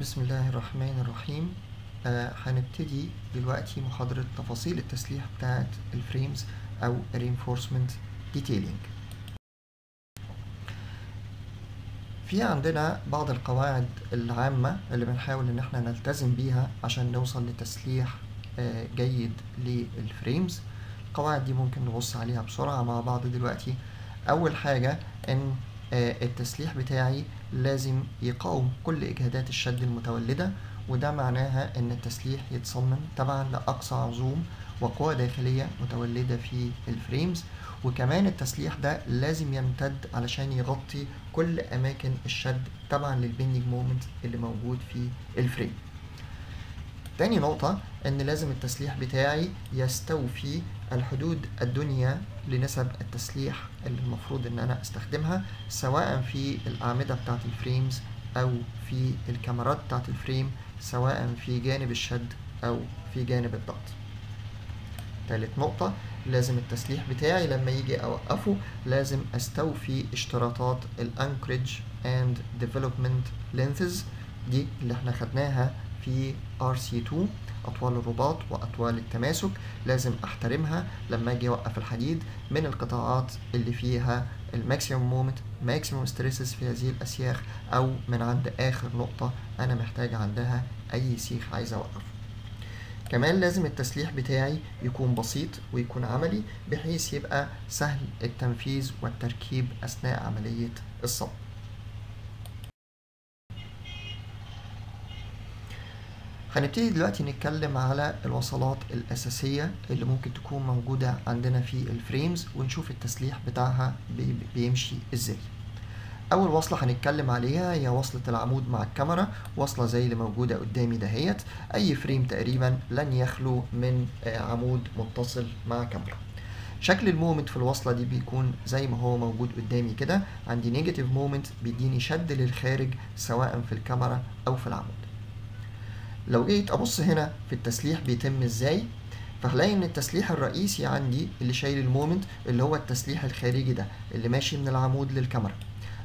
بسم الله الرحمن الرحيم. آه هنبتدي دلوقتي محاضرة تفاصيل التسليح بتاعت ال frames أو reinforcement detailing. في عندنا بعض القواعد العامة اللي بنحاول إن إحنا نلتزم بيها عشان نوصل لتسليح آه جيد لل frames القواعد دي ممكن نبص عليها بسرعة مع بعض دلوقتي. أول حاجة إن آه التسليح بتاعي لازم يقاوم كل إجهادات الشد المتولدة وده معناها إن التسليح يتصمم تبعا لأقصى عزوم وقوى داخلية متولدة في ال frames. وكمان التسليح ده لازم يمتد علشان يغطي كل أماكن الشد تبعا لل bending moment اللي موجود في ال frame. تاني نقطة إن لازم التسليح بتاعي يستوفي الحدود الدنيا لنسب التسليح اللي المفروض إن أنا أستخدمها سواء في الأعمدة بتاعة ال frames أو في الكمرات بتاعة ال frame سواء في جانب الشد أو في جانب الضغط. تالت نقطة لازم التسليح بتاعي لما يجي أوقفه لازم أستوفي اشتراطات ال anchorage and development lengths دي اللي إحنا خدناها في RC2 أطوال الرباط وأطوال التماسك. لازم أحترمها لما أجي أوقف الحديد من القطاعات اللي فيها ال maximum moment maximum stresses في هذه الأسياخ أو من عند آخر نقطة أنا محتاج عندها أي سيخ عايز أوقفه. كمان لازم التسليح بتاعي يكون بسيط ويكون عملي بحيث يبقى سهل التنفيذ والتركيب أثناء عملية الصب. هنبتدي دلوقتي نتكلم على الوصلات الأساسية اللي ممكن تكون موجودة عندنا في ال frames ونشوف التسليح بتاعها بيمشي إزاي. أول وصلة هنتكلم عليها هي وصلة العمود مع الكمرة وصلة زي اللي موجودة قدامي دهيت. أي frame تقريبا لن يخلو من عمود متصل مع كمرة. شكل ال moment في الوصلة دي بيكون زي ما هو موجود قدامي كده. عندي negative moment بيديني شد للخارج سواء في الكمرة أو في العمود. لو جيت أبص هنا في التسليح بيتم إزاي فهلاقي إن التسليح الرئيسي عندي اللي شايل ال moment اللي هو التسليح الخارجي ده اللي ماشي من العمود للكمرة.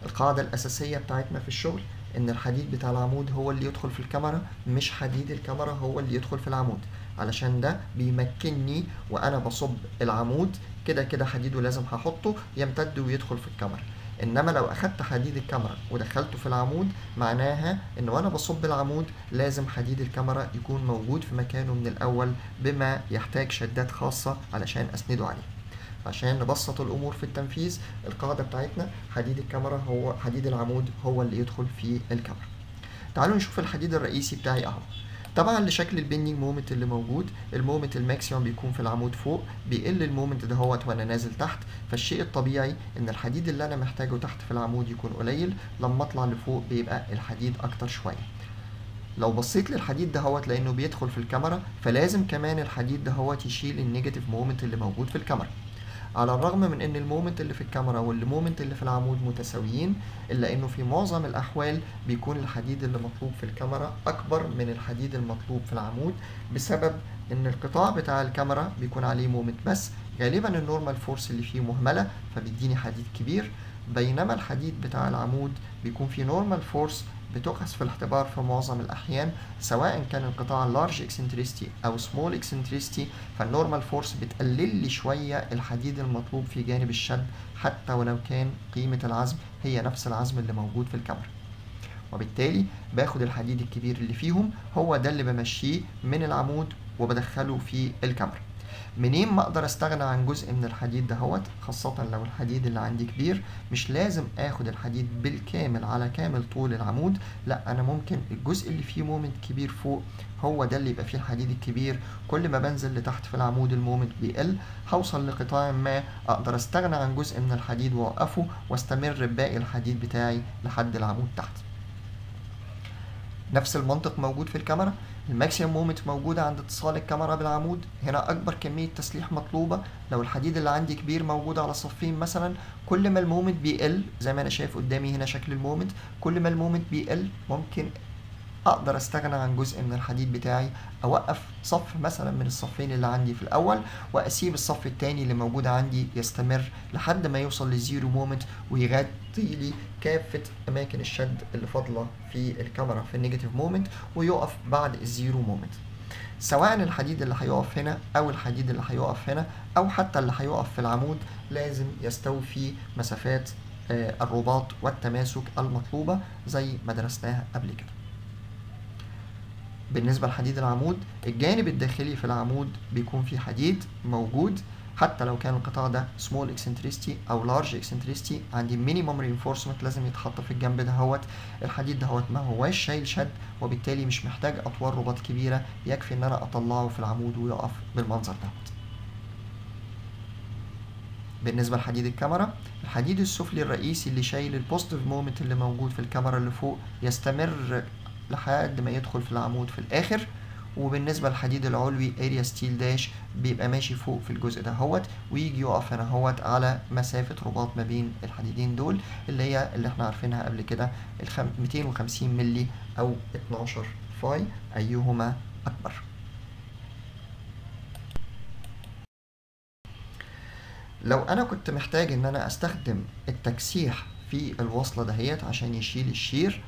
القاعدة الأساسية بتاعتنا في الشغل إن الحديد بتاع العمود هو اللي يدخل في الكمرة مش حديد الكمرة هو اللي يدخل في العمود. علشان ده بيمكنني وأنا بصب العمود. كده كده حديده لازم هحطه يمتد ويدخل في الكاميرا. إنما لو أخدت حديد الكاميرا ودخلته في العمود معناها إن وأنا بصب العمود لازم حديد الكاميرا يكون موجود في مكانه من الأول بما يحتاج شدات خاصة علشان أسنده عليه. عشان نبسط الأمور في التنفيذ القاعدة بتاعتنا حديد الكاميرا هو حديد العمود هو اللي يدخل في الكاميرا. تعالوا نشوف الحديد الرئيسي بتاعي أهو. تبعا لشكل ال bending moment اللي موجود ال moment ال maximum بيكون في العمود فوق بيقل ال moment دهوت وأنا نازل تحت فالشيء الطبيعي إن الحديد اللي أنا محتاجه تحت في العمود يكون قليل لما أطلع لفوق بيبقى الحديد أكتر شوية. لو بصيت للحديد دهوت لأنه بيدخل في الكمرة فلازم كمان الحديد دهوت يشيل ال negative moment اللي موجود في الكمرة. على الرغم من إن ال moment اللي في الكمرة وال moment اللي في العمود متساويين إلا إنه في معظم الأحوال بيكون الحديد اللي مطلوب في الكمرة أكبر من الحديد المطلوب في العمود بسبب إن القطاع بتاع الكمرة بيكون عليه moment بس. غالبا ال normal force اللي فيه مهملة فبيديني حديد كبير. بينما الحديد بتاع العمود بيكون فيه normal force بتؤخذ في الاعتبار في معظم الأحيان سواء كان القطاع large eccentricity أو small eccentricity فال normal force بتقلل لي شوية الحديد المطلوب في جانب الشد حتى ولو كان قيمة العزم هي نفس العزم اللي موجود في الكاميرا وبالتالي باخد الحديد الكبير اللي فيهم هو ده اللي بمشيه من العمود وبدخله في الكاميرا منين ما أقدر استغنى عن جزء من الحديد دهوت خاصة لو الحديد اللي عندي كبير. مش لازم آخد الحديد بالكامل على كامل طول العمود لا أنا ممكن الجزء اللي فيه مومنت كبير فوق هو ده اللي يبقى فيه الحديد الكبير. كل ما بنزل لتحت في العمود المومنت بيقل هوصل لقطاع ما أقدر استغنى عن جزء من الحديد وأوقفه واستمر بباقي الحديد بتاعي لحد العمود تحت. نفس المنطق موجود في الكمرة. ال maximum moment موجودة عند اتصال الكمرة بالعمود. هنا أكبر كمية تسليح مطلوبة. لو الحديد اللي عندي كبير موجود على صفين مثلا كل ما ال moment بيقل زي ما أنا شايف قدامي هنا شكل ال moment كل ما ال moment بيقل ممكن أقدر أستغنى عن جزء من الحديد بتاعي أوقف صف مثلا من الصفين اللي عندي في الأول وأسيب الصف التاني اللي موجود عندي يستمر لحد ما يوصل لل zero moment ويغطي لي كافة أماكن الشد اللي فاضلة في الكمرة في ال negative moment ويقف بعد ال zero moment سواء الحديد اللي هيقف هنا أو الحديد اللي هيقف هنا أو حتى اللي هيقف في العمود لازم يستوفي مسافات الرباط والتماسك المطلوبة زي ما درسناها قبل كده. بالنسبة لحديد العمود الجانب الداخلي في العمود بيكون فيه حديد موجود. حتى لو كان القطاع ده small eccentricity أو large eccentricity عندي minimum reinforcement لازم يتحط في الجنب دهوت الحديد دهوت ما هواش شايل شد وبالتالي مش محتاج اطوال رباط كبيرة. يكفي إن أنا أطلعه في العمود ويقف بالمنظر دهوت بالنسبة لحديد الكاميرا الحديد السفلي الرئيسي اللي شايل ال positive moment اللي موجود في الكمرة اللي فوق يستمر لحد ما يدخل في العمود في الآخر. وبالنسبة للحديد العلوي area steel dash بيبقى ماشي فوق في الجزء ده هوت ويجي يقف هنا هوت على مسافة رباط ما بين الحديدين دول اللي هي اللي إحنا عارفينها قبل كده ال 250 ملي أو 12 phi أيهما أكبر. لو أنا كنت محتاج إن أنا أستخدم التكسيح في الوصلة دهيت عشان يشيل ال shear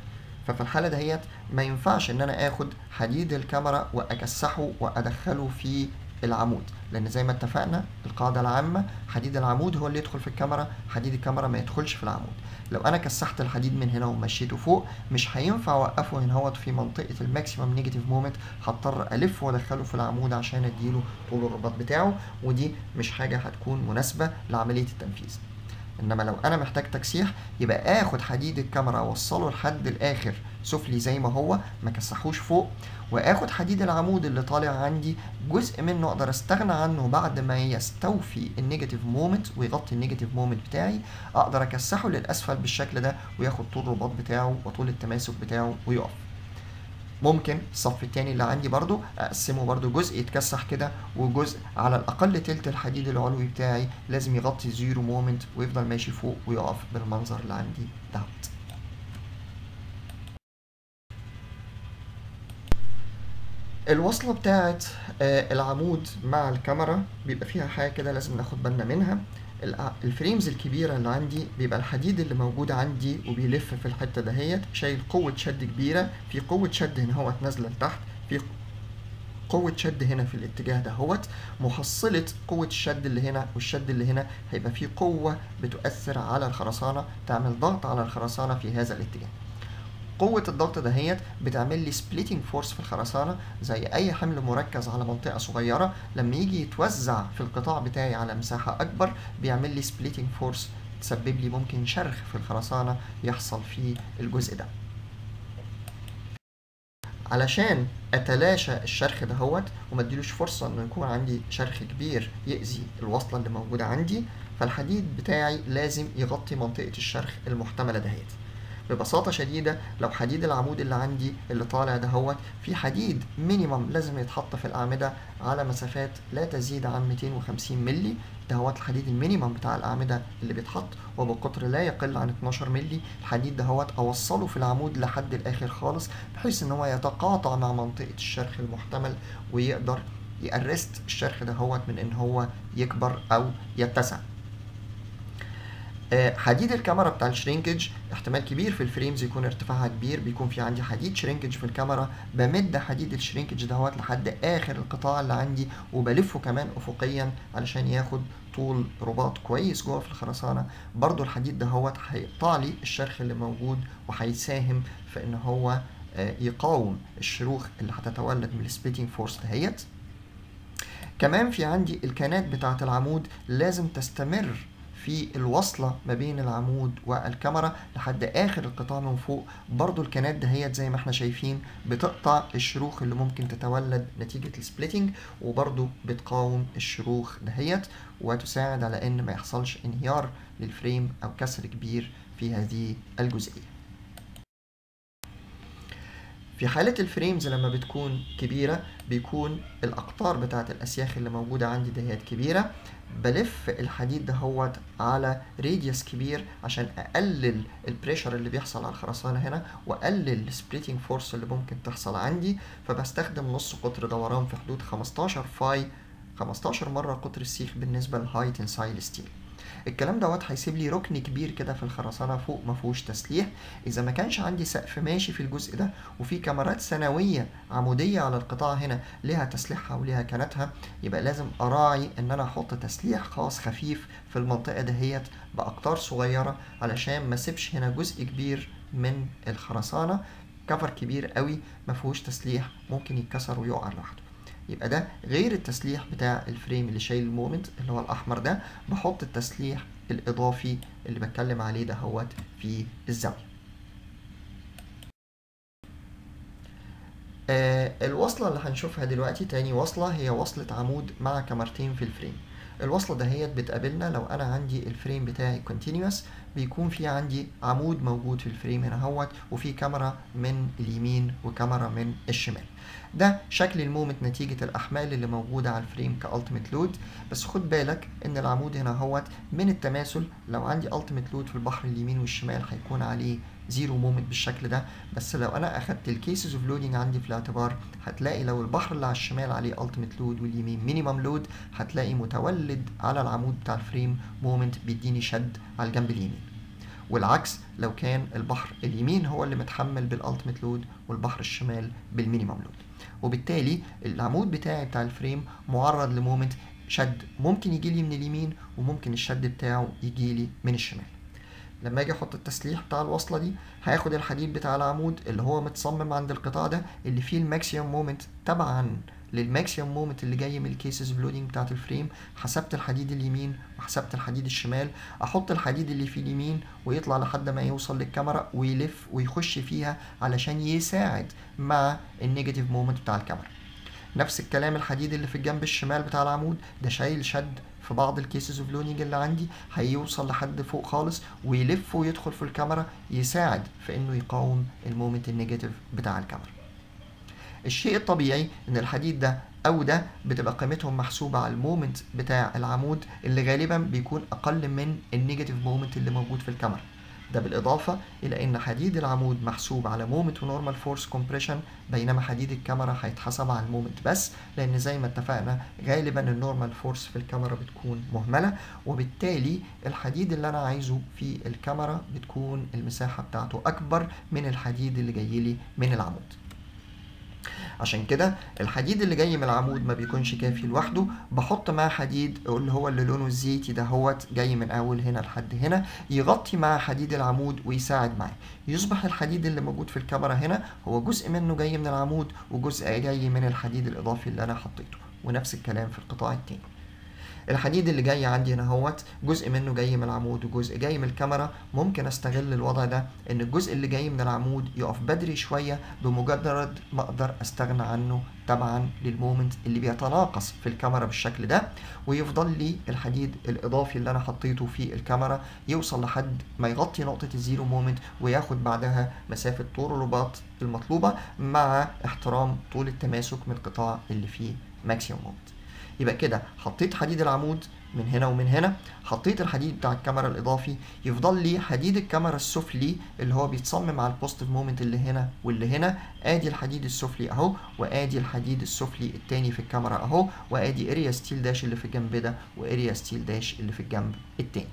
ففي الحالة دهيت ما ينفعش إن أنا آخد حديد الكمرة وأكسحه وأدخله في العمود. لأن زي ما اتفقنا القاعدة العامة حديد العمود هو اللي يدخل في الكمرة حديد الكمرة ما يدخلش في العمود. لو أنا كسحت الحديد من هنا ومشيته فوق مش هينفع أوقفه هنا هوت في منطقة ال maximum negative moment. هضطر الف وأدخله في العمود عشان أديله طول الرباط بتاعه ودي مش حاجة هتكون مناسبة لعملية التنفيذ. إنما لو أنا محتاج تكسيح يبقى آخد حديد الكمرة أوصله لحد الآخر سفلي زي ما هو ما كسحوش فوق وآخد حديد العمود اللي طالع عندي جزء منه أقدر أستغنى عنه بعد ما يستوفي ال negative moment ويغطي ال negative moment بتاعي أقدر أكسحه للأسفل بالشكل ده وياخد طول الرباط بتاعه وطول التماسك بتاعه ويقف. ممكن الصف التاني اللي عندي برضو اقسمه برضو جزء يتكسح كده وجزء على الأقل تلت الحديد العلوي بتاعي لازم يغطي zero moment ويفضل ماشي فوق ويقف بالمنظر اللي عندي دوت الوصلة بتاعت العمود مع الكمرة بيبقى فيها حاجة كده لازم ناخد بالنا منها. ال frames الكبيرة اللي عندي بيبقى الحديد اللي موجود عندي وبيلف في الحتة دهيت شايل قوة شد كبيرة في قوة شد هنا هوت نازلة لتحت في قوة شد هنا في الاتجاه دهوت محصلة قوة الشد اللي هنا والشد اللي هنا هيبقى في قوة بتؤثر على الخرسانة تعمل ضغط على الخرسانة في هذا الاتجاه. قوة الضغط دهيت بتعمل لي splitting force في الخرسانة زي أي حمل مركز على منطقة صغيرة لما يجي يتوزع في القطاع بتاعي على مساحة أكبر بيعمل لي splitting force تسبب لي ممكن شرخ في الخرسانة يحصل في الجزء ده. علشان أتلاشى الشرخ دهوت وما أديلوش فرصة إنه يكون عندي شرخ كبير يأذي الوصلة اللي موجودة عندي فالحديد بتاعي لازم يغطي منطقة الشرخ المحتملة دهيت. ببساطة شديدة لو حديد العمود اللي عندي اللي طالع دهوت في حديد minimum لازم يتحط في الأعمدة على مسافات لا تزيد عن 250 مللي. دهوت الحديد ال minimum بتاع الأعمدة اللي بيتحط وبقطر لا يقل عن 12 مللي. الحديد دهوت أوصله في العمود لحد الآخر خالص بحيث إن هو يتقاطع مع منطقة الشرخ المحتمل ويقدر ي arrest الشرخ دهوت من إن هو يكبر أو يتسع. حديد الكمرة بتاع ال shrinkage احتمال كبير في ال frames يكون ارتفاعها كبير بيكون في عندي حديد shrinkage في الكمرة بمد حديد ال shrinkage دهوت لحد آخر القطاع اللي عندي وبلفه كمان افقيا علشان ياخد طول رباط كويس جوه في الخرسانة. برضو الحديد دهوت هيقطع لي الشرخ اللي موجود وهيساهم في إن هو يقاوم الشروخ اللي هتتولد من ال splitting force دهيت. كمان في عندي الكانات بتاعة العمود لازم تستمر في الوصلة ما بين العمود والكمرة لحد آخر القطاع من فوق. برضو الكانات دهيت زي ما إحنا شايفين بتقطع الشروخ اللي ممكن تتولد نتيجة ال splitting وبرضو بتقاوم الشروخ دهيت وتساعد على إن ما يحصلش انهيار لل frame أو كسر كبير في هذه الجزئية. في حالة ال frames لما بتكون كبيرة بيكون الأقطار بتاعة الأسياخ اللي موجودة عندي دهيت كبيرة. بلف الحديد دهوت على radius كبير عشان أقلل ال pressure اللي بيحصل على الخرسانة هنا وأقلل ال splitting force اللي ممكن تحصل عندي. فبستخدم نص قطر دوران في حدود 15 phi 15 مرة قطر السيخ بالنسبة لل high tensile steel الكلام دوت هيسيب لي ركن كبير كده في الخرسانة فوق ما فيهوش تسليح. إذا ما كانش عندي سقف ماشي في الجزء ده وفي كمرات ثانوية عمودية على القطاع هنا ليها تسليحها وليها كاناتها يبقى لازم أراعي إن أنا أحط تسليح خاص خفيف في المنطقة دهيت بأقطار صغيرة علشان ما أسيبش هنا جزء كبير من الخرسانة. cover كبير قوي ما فيهوش تسليح ممكن يتكسر ويقع لوحده. يبقى ده غير التسليح بتاع ال frame اللي شايل ال moment اللي هو الأحمر ده بحط التسليح الإضافي اللي بتكلم عليه ده هوت في الزاوية. آه الوصلة اللي هنشوفها دلوقتي تاني وصلة هي وصلة عمود مع كمرتين في ال frame. الوصلة دهيت بتقابلنا لو أنا عندي ال frame بتاعي continuous بيكون في عندي عمود موجود في ال frame هنا هوت وفي كمرة من اليمين وكمرة من الشمال. ده شكل ال moment نتيجة الأحمال اللي موجودة على ال frame ك ultimate load بس خد بالك إن العمود هنا هوت من التماثل لو عندي ultimate load في البحر اليمين والشمال هيكون عليه zero moment بالشكل ده. بس لو أنا أخدت ال cases of loading عندي في الاعتبار هتلاقي لو البحر اللي على الشمال عليه ultimate load واليمين minimum load هتلاقي متولد على العمود بتاع ال frame moment بيديني شد على الجنب اليمين. والعكس لو كان البحر اليمين هو اللي متحمل بال ultimate load والبحر الشمال بال minimum load وبالتالي العمود بتاعي بتاع ال frame معرض ل moment شد. ممكن يجي لي من اليمين وممكن الشد بتاعه يجي لي من الشمال. لما أجي أحط التسليح بتاع الوصلة دي هاخد الحديد بتاع العمود اللي هو متصمم عند القطاع ده اللي فيه ال maximum moment. تبعا لل maximum moment اللي جاي من ال cases of loading بتاعت ال frame حسبت الحديد اليمين وحسبت الحديد الشمال. أحط الحديد اللي في اليمين ويطلع لحد ما يوصل للكمرة ويلف ويخش فيها علشان يساعد مع ال negative moment بتاع الكمرة. نفس الكلام الحديد اللي في الجنب الشمال بتاع العمود ده شايل شد في بعض ال cases of loading اللي عندي هيوصل لحد فوق خالص ويلف ويدخل في الكمرة يساعد في إنه يقاوم ال moment ال negative بتاع الكمرة. الشيء الطبيعي إن الحديد ده أو ده بتبقى قيمتهم محسوبة على ال moment بتاع العمود اللي غالبا بيكون أقل من ال negative moment اللي موجود في الكمرة. ده بالإضافة إلى إن حديد العمود محسوب على moment و normal force compression بينما حديد الكمرة هيتحسب على ال moment بس لأن زي ما اتفقنا غالبا ال normal force في الكمرة بتكون مهملة وبالتالي الحديد اللي أنا عايزه في الكمرة بتكون المساحة بتاعته أكبر من الحديد اللي جاي لي من العمود. عشان كده الحديد اللي جاي من العمود ما بيكونش كافي لوحده. بحط معاه حديد اللي هو اللي لونه الزيتي ده هوت جاي من أول هنا لحد هنا يغطي مع حديد العمود ويساعد معاه. يصبح الحديد اللي موجود في الكاميرا هنا هو جزء منه جاي من العمود وجزء جاي من الحديد الإضافي اللي أنا حطيته. ونفس الكلام في القطاع التاني. الحديد اللي جاي عندي هنا اهوت جزء منه جاي من العمود وجزء جاي من الكاميرا. ممكن استغل الوضع ده إن الجزء اللي جاي من العمود يقف بدري شوية بمجرد ما أقدر أستغنى عنه طبعا للمومنت اللي بيتناقص في الكاميرا بالشكل ده ويفضل لي الحديد الإضافي اللي أنا حطيته في الكاميرا يوصل لحد ما يغطي نقطة ال zero moment وياخد بعدها مسافة طول الرباط المطلوبة مع احترام طول التماسك من القطاع اللي فيه maximum moment. يبقى كده حطيت حديد العمود من هنا ومن هنا حطيت الحديد بتاع الكمرة الإضافي يفضل لي حديد الكمرة السفلي اللي هو بيتصمم على ال positive moment اللي هنا واللي هنا آدي الحديد السفلي أهو وآدي الحديد السفلي التاني في الكمرة أهو وآدي area steel dash اللي في الجنب ده و area steel dash اللي في الجنب التاني.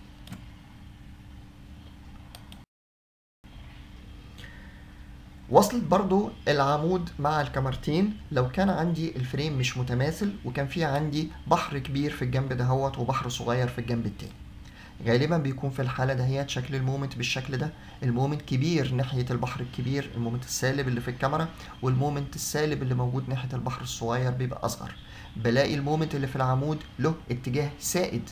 وصلت برضو العمود مع الكمرتين لو كان عندي ال frame مش متماثل وكان في عندي بحر كبير في الجنب دهوت وبحر صغير في الجنب التاني. غالبا بيكون في الحالة دهيت شكل ال moment بالشكل ده. ال moment كبير ناحية البحر الكبير ال moment السالب اللي في الكمرة وال moment السالب اللي موجود ناحية البحر الصغير بيبقى أصغر. بلاقي ال moment اللي في العمود له اتجاه سائد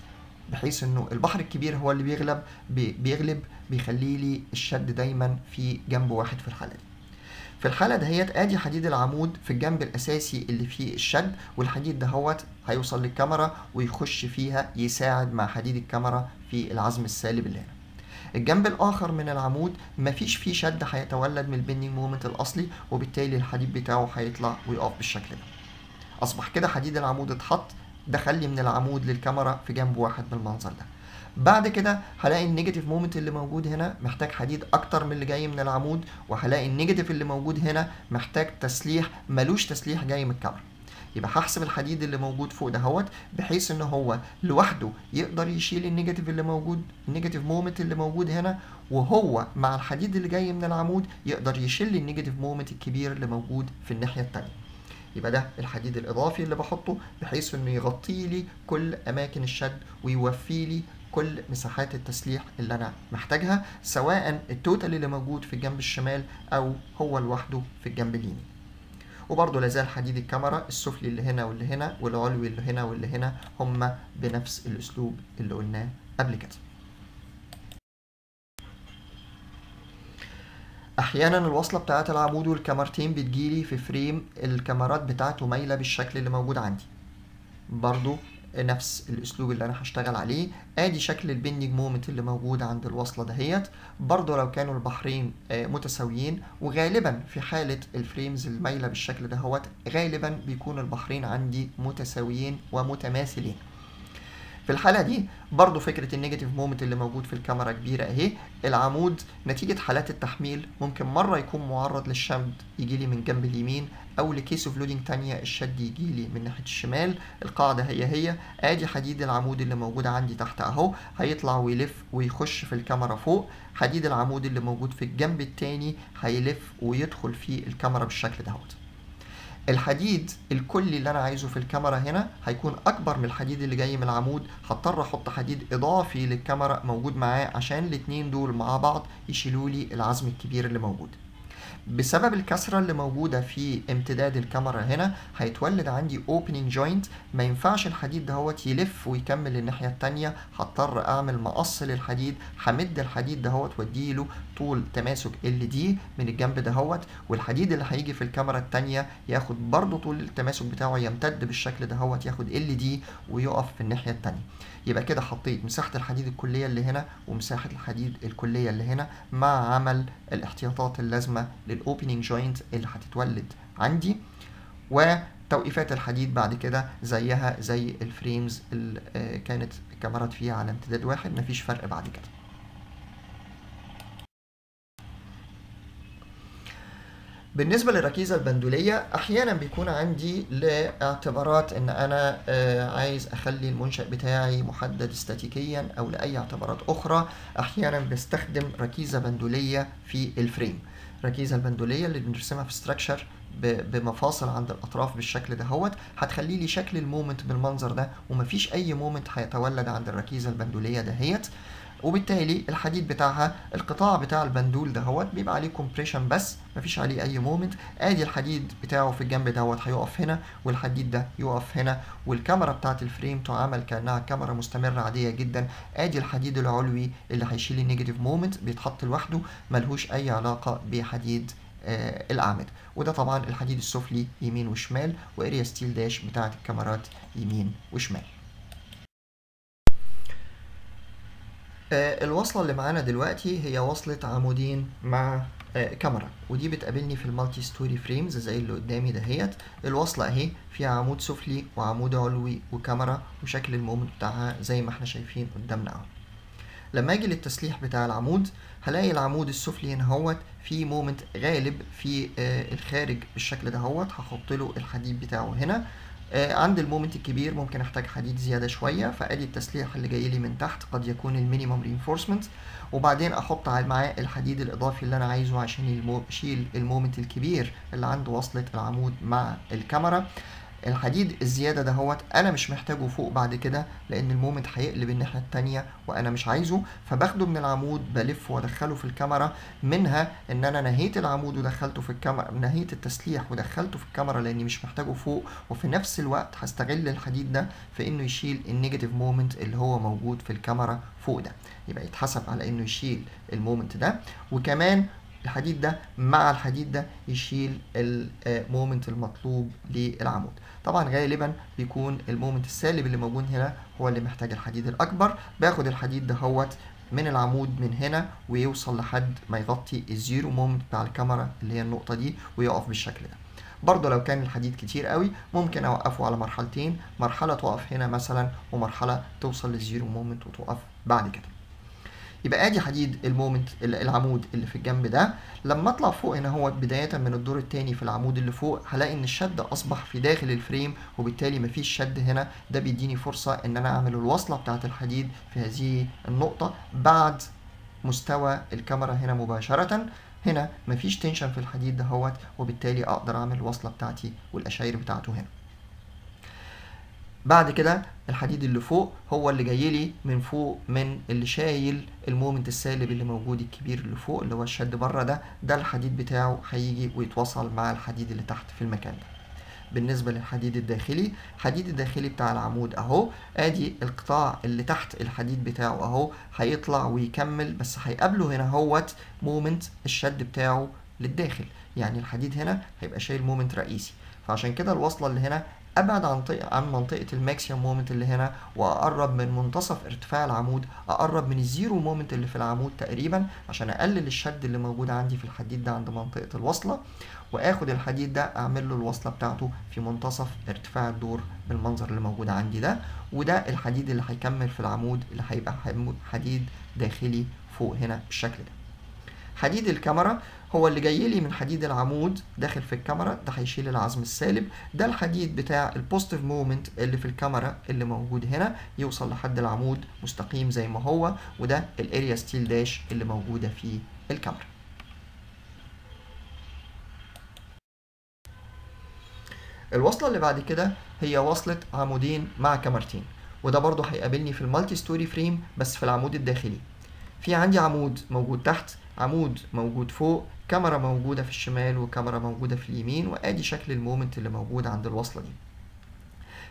بحيث إنه البحر الكبير هو اللي بيغلب بي بيغلب بيخلي لي الشد دايما في جنب واحد في الحالة دي. في الحالة دهيت آدي حديد العمود في الجنب الأساسي اللي فيه الشد والحديد دهوت هيوصل للكمرة ويخش فيها يساعد مع حديد الكمرة في العزم السالب اللي هنا. الجنب الآخر من العمود مفيش فيه شد هيتولد من ال bending moment الأصلي وبالتالي الحديد بتاعه هيطلع ويقف بالشكل ده. أصبح كده حديد العمود اتحط دخل لي من العمود للكمرة في جنب واحد بالمنظر ده. بعد كده هلاقي ال negative moment اللي موجود هنا محتاج حديد أكتر من اللي جاي من العمود وهلاقي ال negative اللي موجود هنا محتاج تسليح ملوش تسليح جاي من الكمرة يبقى هحسب الحديد اللي موجود فوق دهوت بحيث إن هو لوحده يقدر يشيل ال negative اللي موجود ال negative moment اللي موجود هنا وهو مع الحديد اللي جاي من العمود يقدر يشيل ال negative moment الكبير اللي موجود في الناحية الثانية يبقى ده الحديد الإضافي اللي بحطه بحيث إنه يغطي لي كل أماكن الشد ويوفي لي كل مساحات التسليح اللي أنا محتاجها سواء التوتال اللي موجود في الجنب الشمال أو هو لوحده في الجنب اليمين. وبرضه لازال حديد الكاميرا السفلي اللي هنا واللي هنا والعلوي اللي هنا واللي هنا هما بنفس الأسلوب اللي قلناه قبل كده. أحيانا الوصلة بتاعة العمود والكمرتين بتجيلي في frame الكمرات بتاعته مايلة بالشكل اللي موجود عندي. برضو نفس الأسلوب اللي أنا هشتغل عليه. آدي شكل ال bending moment اللي موجود عند الوصلة دهيت. برضو لو كانوا البحرين متساويين وغالبا في حالة ال frames المايلة بالشكل دهوت غالبا بيكون البحرين عندي متساويين ومتماثلين. في الحالة دي برضو فكرة ال negative moment اللي موجود في الكمرة كبيرة اهي العمود نتيجة حالات التحميل ممكن مرة يكون معرض للشد يجيلي من جنب اليمين أو ل case of loading تانية الشد يجيلي من ناحية الشمال. القاعدة هي هي. آدي حديد العمود اللي موجود عندي تحت أهو. هيطلع ويلف ويخش في الكمرة فوق. حديد العمود اللي موجود في الجنب التاني هيلف ويدخل في الكمرة بالشكل دهوت الحديد الكلي اللي أنا عايزه في الكمرة هنا هيكون أكبر من الحديد اللي جاي من العمود. هضطر أحط حديد إضافي للكاميرا موجود معاه عشان الاتنين دول مع بعض يشيلوا لي العزم الكبير اللي موجود. بسبب الكسرة اللي موجودة في امتداد الكاميرا هنا هيتولد عندي opening joint. ما ينفعش الحديد دهوت يلف ويكمل الناحية التانية. هضطر أعمل مقص للحديد همد الحديد دهوت وأديله طول تماسك ال دي من الجنب دهوت والحديد اللي هيجي في الكاميرا التانية ياخد برضو طول التماسك بتاعه يمتد بالشكل دهوت ياخد ال دي ويقف في الناحية التانية. يبقى كده حطيت مساحة الحديد الكلية اللي هنا ومساحة الحديد الكلية اللي هنا مع عمل الاحتياطات اللازمة لل opening joint اللي هتتولد عندي وتوقيفات الحديد بعد كده زيها زي ال frames اللي كانت الكمرات فيها على امتداد واحد. مفيش فرق بعد كده. بالنسبة للركيزة البندولية أحيانا بيكون عندي لاعتبارات إن أنا عايز أخلي المنشأ بتاعي محدد استاتيكيا أو لأي اعتبارات أخرى. أحيانا بستخدم ركيزة بندولية في ال frame. الركيزة البندولية اللي بنرسمها في structure بمفاصل عند الأطراف بالشكل دهوت هتخلي لي شكل ال moment بالمنظر ده ومفيش أي moment هيتولد عند الركيزة البندولية دهيت. وبالتالي الحديد بتاعها القطاع بتاع البندول دهوت بيبقى عليه compression بس مفيش عليه أي moment آدي الحديد بتاعه في الجنب دهوت هيقف هنا والحديد ده يقف هنا والكمرة بتاعت ال frame تعامل كأنها كمرة مستمرة عادية جدا. آدي الحديد العلوي اللي هيشيل ال negative moment بيتحط لوحده ملهوش أي علاقة بحديد آه الأعمدة. وده طبعا الحديد السفلي يمين وشمال و area steel dash بتاعت الكمرات يمين وشمال. الوصلة اللي معانا دلوقتي هي وصلة عمودين مع آه كمرة. ودي بتقابلني في ال multi-story frames زي اللي قدامي دهيت الوصلة اهي فيها عمود سفلي وعمود علوي وكمرة وشكل ال moment بتاعها زي ما إحنا شايفين قدامنا اهو. لما أجي للتسليح بتاع العمود هلاقي العمود السفلي هنا هوت في moment غالب في آه الخارج بالشكل ده هوت هحط له الحديد بتاعه هنا. آه عند ال moment الكبير ممكن أحتاج حديد زيادة شوية فأدي التسليح اللي جاي لي من تحت قد يكون ال minimum reinforcement وبعدين أحط معاه الحديد الإضافي اللي أنا عايزه عشان يشيل المومنت الكبير اللي عند وصلة العمود مع الكاميرا. الحديد الزيادة ده هوت أنا مش محتاجه فوق بعد كده لأن المومنت هيقلب الناحية التانية وأنا مش عايزه فباخده من العمود بلف وأدخله في الكاميرا منها إن أنا نهيت العمود ودخلته في الكاميرا نهيت التسليح ودخلته في الكاميرا لأني مش محتاجه فوق وفي نفس الوقت هستغل الحديد ده في إنه يشيل ال negative moment اللي هو موجود في الكمرة فوق ده. يبقى يتحسب على إنه يشيل ال moment ده. وكمان الحديد ده مع الحديد ده يشيل ال moment المطلوب للعمود. طبعا غالبا بيكون ال moment السالب اللي موجود هنا هو اللي محتاج الحديد الأكبر. باخد الحديد ده هوت من العمود من هنا ويوصل لحد ما يغطي ال zero moment بتاع الكمرة اللي هي النقطة دي ويقف بالشكل ده. برضه لو كان الحديد كتير قوي ممكن أوقفه على مرحلتين. مرحلة تقف هنا مثلا ومرحلة توصل لل zero moment وتقف بعد كده. يبقى ادي حديد ال moment العمود اللي في الجنب ده. لما أطلع فوق هنا هو بداية من الدور الثاني في العمود اللي فوق هلاقي إن الشد أصبح في داخل ال frame وبالتالي مفيش شد هنا. ده بيديني فرصة إن أنا أعمل الوصلة بتاعة الحديد في هذه النقطة بعد مستوى الكمرة هنا مباشرة. هنا مفيش tension في الحديد دهوت وبالتالي أقدر أعمل الوصلة بتاعتي والاشاير بتاعته هنا. بعد كده الحديد اللي فوق هو اللي جاي لي من فوق من اللي شايل ال moment السالب اللي موجود الكبير اللي فوق اللي هو الشد بره ده. ده الحديد بتاعه هيجي ويتوصل مع الحديد اللي تحت في المكان ده. بالنسبة للحديد الداخلي الحديد الداخلي بتاع العمود أهو. آدي القطاع اللي تحت الحديد بتاعه أهو هيطلع ويكمل بس هيقابله هنا هوت moment الشد بتاعه للداخل. يعني الحديد هنا هيبقى شايل moment رئيسي. فعشان كده الوصلة اللي هنا أبعد عن عن منطقة ال maximum moment اللي هنا وأقرب من منتصف ارتفاع العمود أقرب من ال zero moment اللي في العمود تقريبا عشان أقلل الشد اللي موجود عندي في الحديد ده عند منطقة الوصلة وآخد الحديد ده أعمل له الوصلة بتاعته في منتصف ارتفاع الدور بالمنظر اللي موجود عندي ده وده الحديد اللي هيكمل في العمود اللي هيبقى حديد داخلي فوق هنا بالشكل ده. حديد الكمرة هو اللي جاي لي من حديد العمود داخل في الكمرة ده هيشيل العزم السالب. ده الحديد بتاع ال positive moment اللي في الكمرة اللي موجود هنا يوصل لحد العمود مستقيم زي ما هو وده ال area steel dash اللي موجودة في الكمرة. الوصلة اللي بعد كده هي وصلة عمودين مع كمرتين وده برضه هيقابلني في ال multi-story frame بس في العمود الداخلي. في عندي عمود موجود تحت عمود موجود فوق كمرة موجودة في الشمال وكمرة موجودة في اليمين وآدي شكل ال moment اللي موجود عند الوصلة دي.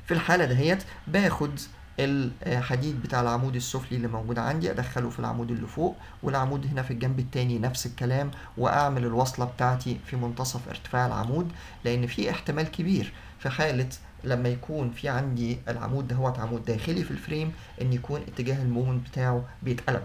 في الحالة دهيت باخد الحديد بتاع العمود السفلي اللي موجود عندي أدخله في العمود اللي فوق والعمود هنا في الجنب التاني نفس الكلام وأعمل الوصلة بتاعتي في منتصف ارتفاع العمود لأن في احتمال كبير في حالة لما يكون في عندي العمود دهوت عمود داخلي في ال frame إن يكون اتجاه ال moment بتاعه بيتقلب.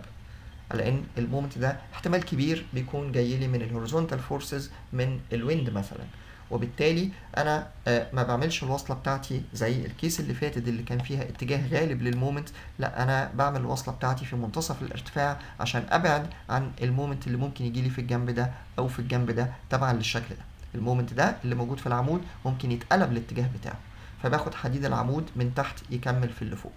على إن ال moment ده احتمال كبير بيكون جاي لي من ال horizontal forces من ال wind مثلا. وبالتالي أنا ما بعملش الوصلة بتاعتي زي ال case اللي فاتت اللي كان فيها اتجاه غالب لل moment لا أنا بعمل الوصلة بتاعتي في منتصف الارتفاع عشان أبعد عن ال moment اللي ممكن يجي لي في الجنب ده أو في الجنب ده تبعا للشكل ده. ال moment ده اللي موجود في العمود ممكن يتقلب الاتجاه بتاعه. فباخد حديد العمود من تحت يكمل في اللي فوق.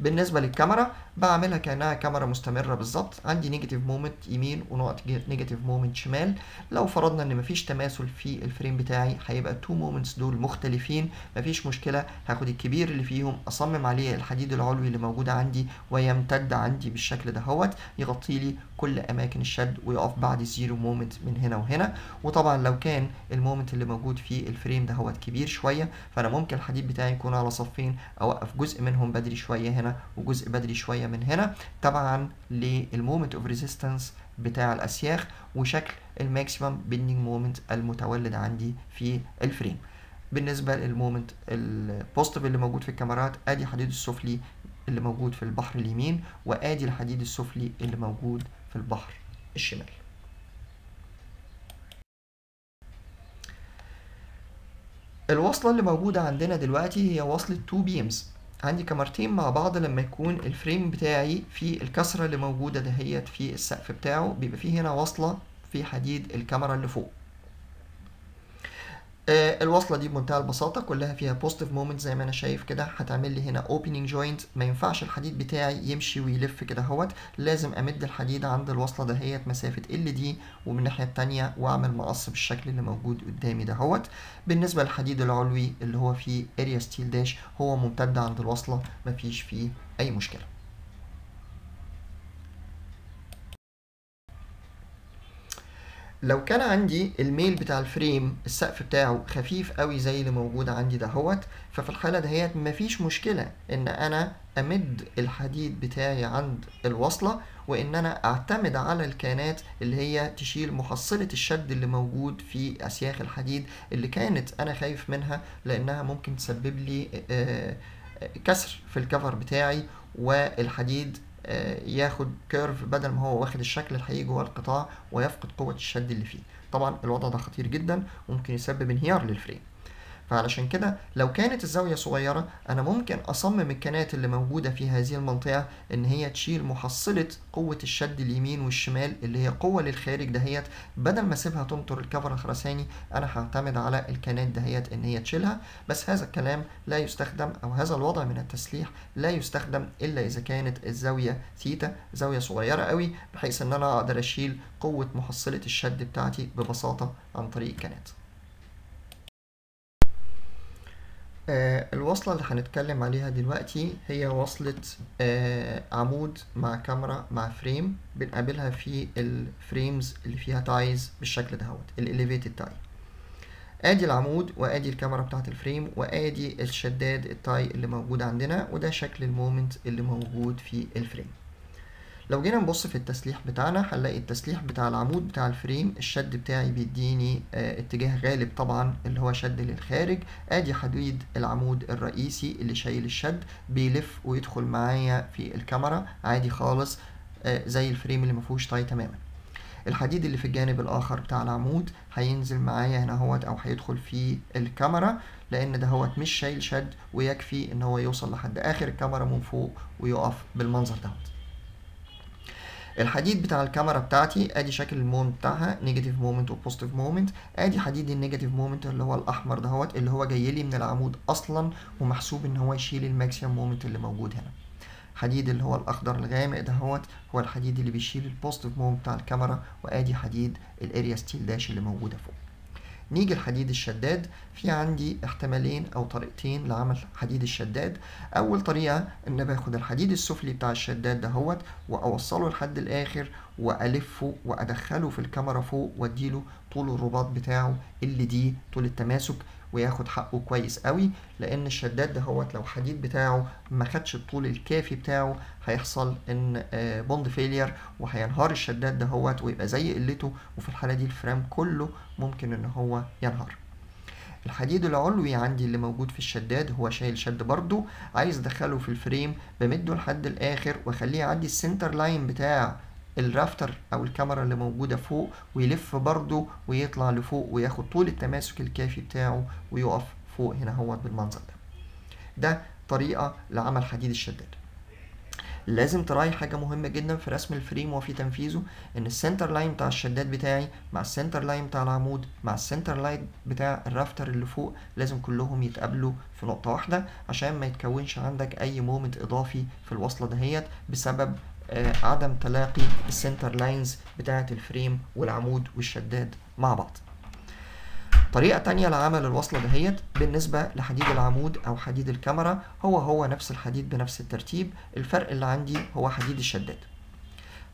بالنسبة للكمرة بعملها كأنها كمرة مستمرة بالظبط. عندي negative moment يمين ونقط negative moment شمال. لو فرضنا إن مفيش تماثل في ال frame بتاعي هيبقى ال two moments دول مختلفين. مفيش مشكلة هاخد الكبير اللي فيهم أصمم عليه الحديد العلوي اللي موجود عندي ويمتد عندي بالشكل دهوت يغطي لي كل أماكن الشد ويقف بعد ال zero moment من هنا وهنا. وطبعا لو كان ال moment اللي موجود في ال frame دهوت كبير شوية فأنا ممكن الحديد بتاعي يكون على صفين أوقف جزء منهم بدري شوية هنا وجزء بدري شوية من هنا. تبعا لل moment of resistance بتاع الأسياخ وشكل ال maximum bending moment المتولد عندي في ال frame. بالنسبة لل moment ال positive اللي موجود في الكمرات آدي الحديد السفلي اللي موجود في البحر اليمين وآدي الحديد السفلي اللي موجود في البحر الشمال. الوصلة اللي موجودة عندنا دلوقتي هي وصلة 2 beams عندي كمرتين مع بعض لما يكون ال frame بتاعي في الكسرة اللي موجودة دهيت في السقف بتاعه بيبقى فيه هنا وصلة في حديد الكمرة اللي فوق. الوصلة دي بمنتهى البساطة كلها فيها positive moment زي ما أنا شايف كده. هتعمل لي هنا opening joint ما ينفعش الحديد بتاعي يمشي ويلف كده أهوت. لازم أمد الحديد عند الوصلة دهيت مسافة Ld ومن الناحية التانية وأعمل مقص بالشكل اللي موجود قدامي دهوت بالنسبة للحديد العلوي اللي هو فيه area steel dash هو ممتد عند الوصلة مفيش فيه أي مشكلة. لو كان عندي الميل بتاع ال frame السقف بتاعه خفيف قوي زي اللي موجود عندي دهوت ففي الحالة دهيت مفيش مشكلة إن أنا أمد الحديد بتاعي عند الوصلة وإن أنا أعتمد على الكانات اللي هي تشيل محصلة الشد اللي موجود في أسياخ الحديد اللي كانت أنا خايف منها لأنها ممكن تسبب لي كسر في ال cover بتاعي والحديد آه، ياخد curve بدل ما هو واخد الشكل الحقيقي جوه القطاع ويفقد قوة الشد اللي فيه. طبعا الوضع ده خطير جدا وممكن يسبب انهيار لل frame فعلشان كده لو كانت الزاوية صغيرة أنا ممكن أصمم الكنات اللي موجودة في هذه المنطقة إن هي تشيل محصلة قوة الشد اليمين والشمال اللي هي قوة للخارج دهيت بدل ما أسيبها تنطر الكفر الخرساني أنا هعتمد على الكنات دهيت إن هي تشيلها بس هذا الكلام لا يستخدم أو هذا الوضع من التسليح لا يستخدم إلا إذا كانت الزاوية ثيتا زاوية صغيرة قوي بحيث إن أنا أقدر أشيل قوة محصلة الشد بتاعتي ببساطة عن طريق الكنات. آه، الوصلة اللي هنتكلم عليها دلوقتي هي وصلة آه، عمود مع كاميرا مع frame بنقابلها في ال frames اللي فيها ties بالشكل دهوت ال elevated tie آدي العمود وآدي الكاميرا بتاعت ال frame وآدي الشداد ال tie اللي موجود عندنا وده شكل ال moment اللي موجود في ال frame. لو جينا نبص في التسليح بتاعنا هنلاقي التسليح بتاع العمود بتاع ال frame الشد بتاعي بيديني آه اتجاه غالب طبعا اللي هو شد للخارج. آدي حديد العمود الرئيسي اللي شايل الشد بيلف ويدخل معايا في الكاميرا عادي خالص آه زي ال frame اللي مفيهوش tie تماما. الحديد اللي في الجانب الآخر بتاع العمود هينزل معايا هنا هوت أو هيدخل في الكاميرا لأن ده هوت مش شايل شد ويكفي إن هو يوصل لحد آخر الكاميرا من فوق ويقف بالمنظر دوت الحديد بتاع الكاميرا بتاعتي آدي شكل ال moment بتاعها negative moment و positive moment آدي حديد ال negative moment اللي هو الأحمر دهوت اللي هو جاي لي من العمود أصلا ومحسوب إن هو يشيل ال maximum moment اللي موجود هنا. حديد اللي هو الأخضر الغامق دهوت هو الحديد اللي بيشيل ال positive moment بتاع الكاميرا وآدي حديد ال area steel dash اللي موجودة فوق. نيجي الحديد الشداد في عندي احتمالين أو طريقتين لعمل حديد الشداد. أول طريقة إن باخد الحديد السفلي بتاع الشداد دهوت وأوصله لحد الآخر وألفه وأدخله في الكاميرا فوق وأديله طول الرباط بتاعه اللي دي طول التماسك. وياخد حقه كويس قوي لأن الشداد دهوت لو الحديد بتاعه ما خدش الطول الكافي بتاعه هيحصل إن bond failure وهينهار الشداد دهوت ويبقى زي قلته وفي الحالة دي ال frame كله ممكن إن هو ينهار. الحديد العلوي عندي اللي موجود في الشداد هو شايل شد برضو عايز أدخله في ال frame بمده لحد الآخر وأخليه يعدي ال center line بتاع ال rafter أو الكاميرا اللي موجودة فوق ويلف برضه ويطلع لفوق وياخد طول التماسك الكافي بتاعه ويقف فوق هنا هو بالمنظر ده. ده طريقة لعمل حديد الشداد. لازم تراعي حاجة مهمة جدا في رسم ال frame وفي تنفيذه إن ال center line بتاع الشداد بتاعي مع ال center line بتاع العمود مع ال center line بتاع ال rafter اللي فوق لازم كلهم يتقابلوا في نقطة واحدة عشان ما يتكونش عندك أي moment إضافي في الوصلة دهيت بسبب عدم تلاقي ال center lines بتاعة ال frame والعمود والشداد مع بعض. طريقة تانية لعمل الوصلة دهيت بالنسبة لحديد العمود أو حديد الكاميرا هو هو نفس الحديد بنفس الترتيب الفرق اللي عندي هو حديد الشداد.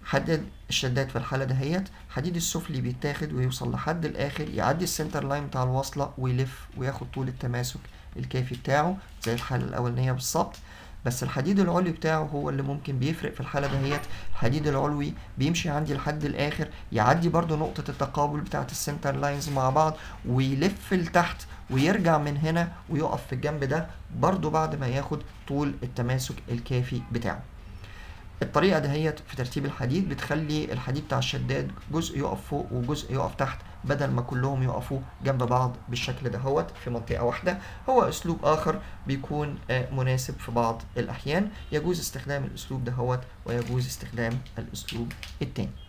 حديد الشداد في الحالة دهيت حديد السفلي بيتاخد ويوصل لحد الآخر يعدي ال center line بتاع الوصلة ويلف وياخد طول التماسك الكافي بتاعه زي الحالة الأولانية بالظبط. بس الحديد العلوي بتاعه هو اللي ممكن بيفرق في الحالة دهيت. الحديد العلوي بيمشي عندي لحد الآخر يعدي برضو نقطة التقابل بتاعة ال center lines مع بعض ويلف لتحت ويرجع من هنا ويقف في الجنب ده برضو بعد ما ياخد طول التماسك الكافي بتاعه. الطريقة دهيت في ترتيب الحديد بتخلي الحديد بتاع الشداد جزء يقف فوق وجزء يقف تحت بدل ما كلهم يقفوا جنب بعض بالشكل دهوت في منطقة واحدة هو أسلوب آخر بيكون مناسب في بعض الأحيان. يجوز استخدام الأسلوب دهوت ويجوز استخدام الأسلوب التاني.